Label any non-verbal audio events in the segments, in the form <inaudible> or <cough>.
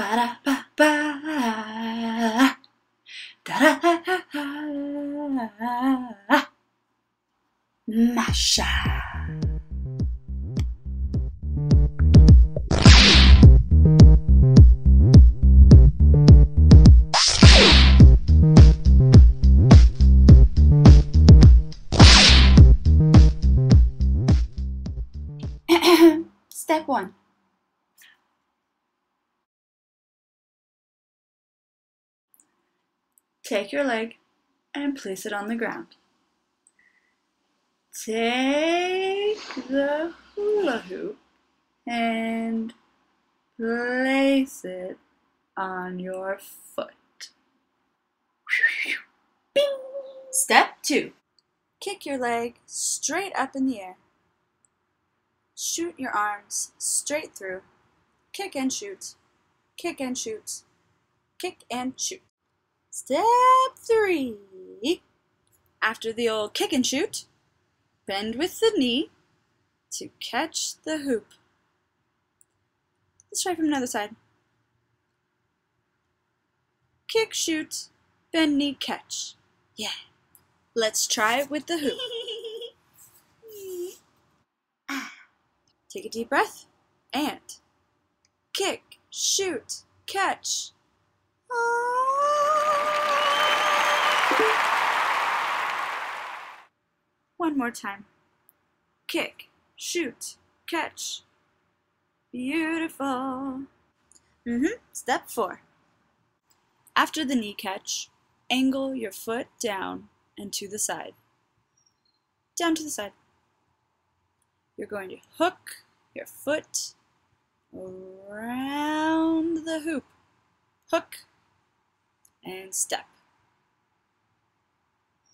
ba da ba ba da da Masha. <clears throat> Step 1 Take your leg and place it on the ground. Take the hula hoop and place it on your foot. Bing! Step two. Kick your leg straight up in the air. Shoot your arms straight through. Kick and shoot. Kick and shoot. Kick and shoot. Step three. After the old kick and shoot, bend with the knee to catch the hoop. Let's try from another side. Kick, shoot, bend, knee, catch. Yeah. Let's try it with the hoop. Take a deep breath and kick, shoot, catch. One more time. Kick, shoot, catch. Beautiful. Mm-hmm. Step four. After the knee catch, angle your foot down and to the side. Down to the side. You're going to hook your foot around the hoop. Hook and step.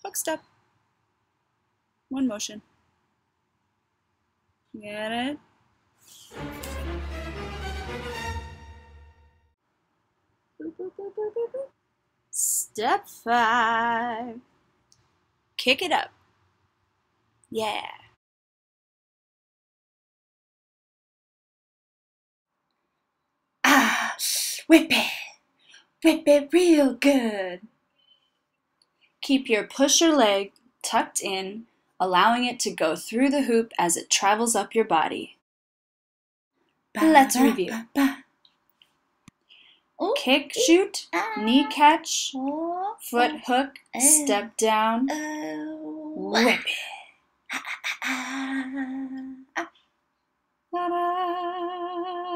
Hook, step. One motion. Get it? Step five. Kick it up. Yeah. Ah, whip it. Whip it real good. Keep your pusher leg tucked in, allowing it to go through the hoop as it travels up your body. Let's review. Kick, shoot, knee catch, foot hook, step down, whip it. Ta-da!